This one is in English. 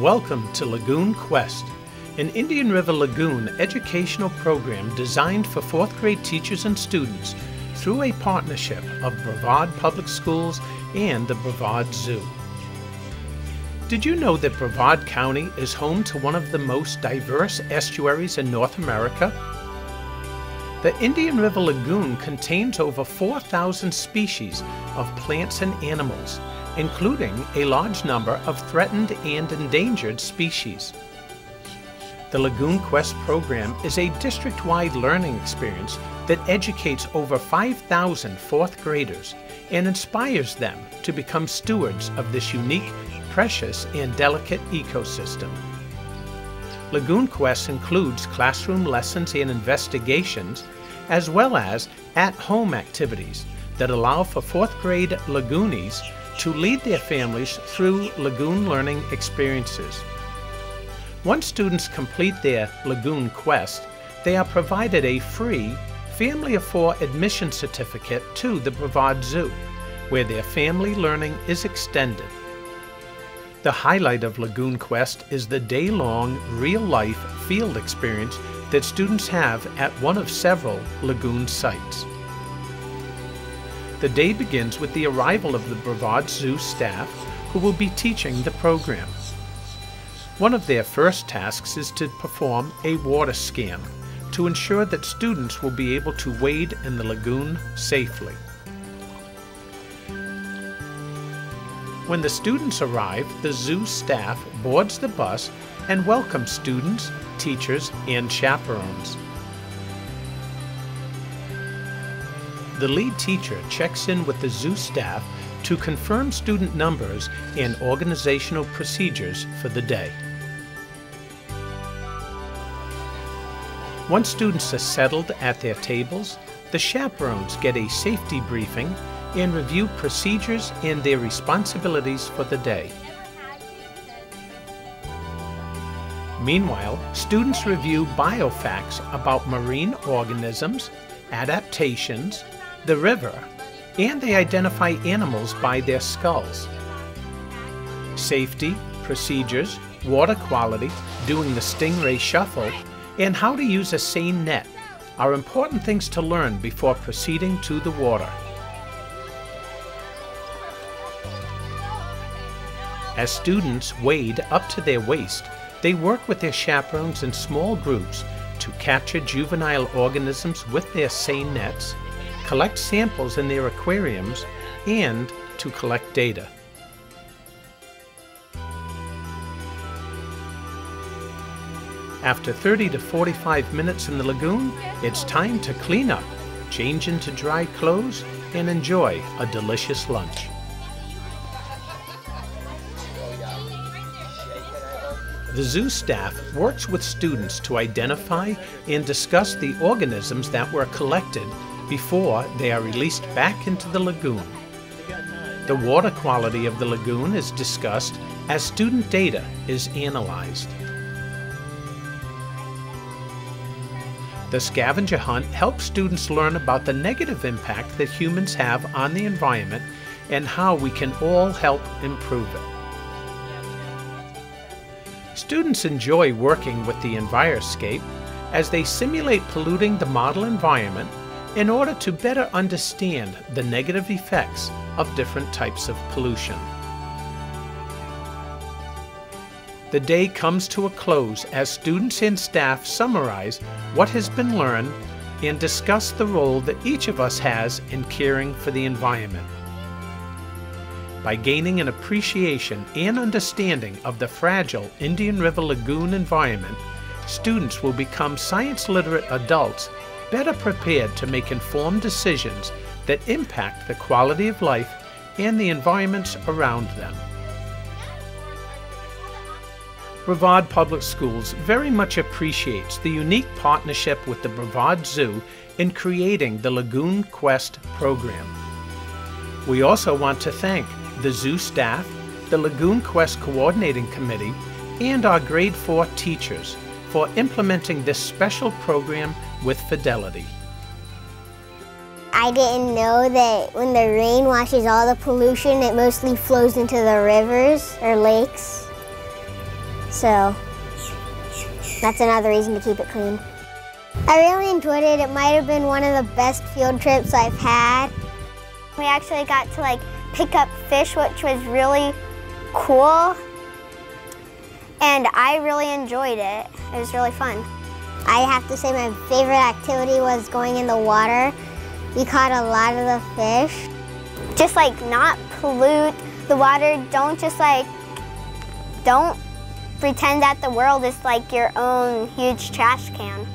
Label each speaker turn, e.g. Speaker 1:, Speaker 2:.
Speaker 1: Welcome to Lagoon Quest, an Indian River Lagoon educational program designed for fourth grade teachers and students through a partnership of Brevard Public Schools and the Brevard Zoo. Did you know that Brevard County is home to one of the most diverse estuaries in North America? The Indian River Lagoon contains over 4,000 species of plants and animals, including a large number of threatened and endangered species. The Lagoon Quest program is a district-wide learning experience that educates over 5,000 fourth graders and inspires them to become stewards of this unique, precious, and delicate ecosystem. Lagoon Quest includes classroom lessons and investigations, as well as at-home activities that allow for fourth grade Lagoonies to lead their families through lagoon learning experiences. Once students complete their Lagoon Quest, they are provided a free Family of Four admission certificate to the Brevard Zoo, where their family learning is extended. The highlight of Lagoon Quest is the day-long, real-life field experience that students have at one of several lagoon sites. The day begins with the arrival of the Brevard Zoo staff who will be teaching the program. One of their first tasks is to perform a water scan to ensure that students will be able to wade in the lagoon safely. When the students arrive, the zoo staff boards the bus and welcomes students, teachers, and chaperones. The lead teacher checks in with the zoo staff to confirm student numbers and organizational procedures for the day. Once students are settled at their tables, the chaperones get a safety briefing and review procedures and their responsibilities for the day. Meanwhile, students review biofacts about marine organisms, adaptations, the river, and they identify animals by their skulls. Safety, procedures, water quality, doing the stingray shuffle, and how to use a seine net are important things to learn before proceeding to the water. As students wade up to their waist, they work with their chaperones in small groups to capture juvenile organisms with their seine nets, collect samples in their aquariums, and to collect data. After 30 to 45 minutes in the lagoon, it's time to clean up, change into dry clothes, and enjoy a delicious lunch. The zoo staff works with students to identify and discuss the organisms that were collected before they are released back into the lagoon. The water quality of the lagoon is discussed as student data is analyzed. The scavenger hunt helps students learn about the negative impact that humans have on the environment and how we can all help improve it. Students enjoy working with the Enviroscape as they simulate polluting the model environment in order to better understand the negative effects of different types of pollution. The day comes to a close as students and staff summarize what has been learned and discuss the role that each of us has in caring for the environment. By gaining an appreciation and understanding of the fragile Indian River Lagoon environment, students will become science literate adults better prepared to make informed decisions that impact the quality of life and the environments around them. Brevard Public Schools very much appreciates the unique partnership with the Brevard Zoo in creating the Lagoon Quest program. We also want to thank the zoo staff, the Lagoon Quest Coordinating Committee, and our grade 4 teachers for implementing this special program with fidelity.
Speaker 2: I didn't know that when the rain washes all the pollution, it mostly flows into the rivers or lakes. So that's another reason to keep it clean. I really enjoyed it. It might have been one of the best field trips I've had.
Speaker 3: We actually got to like pick up fish, which was really cool. And I really enjoyed it. It was really fun.
Speaker 2: I have to say my favorite activity was going in the water. We caught a lot of the fish.
Speaker 3: Just like not pollute the water. Don't just like, don't pretend that the world is like your own huge trash can.